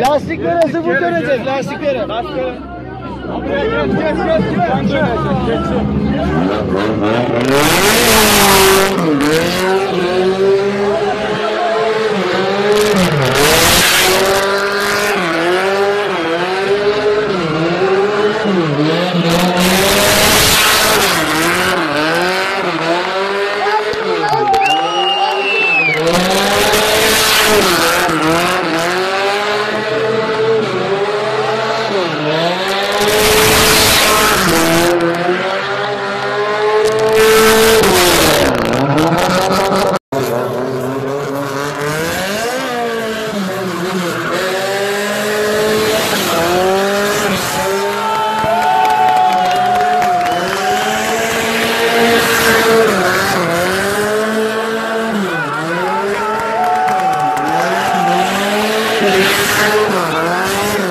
Lastiklere sıfır döneceğiz lastiklere. Lastiklere. Geç geç geç. geç. Oh, my God. 你在干嘛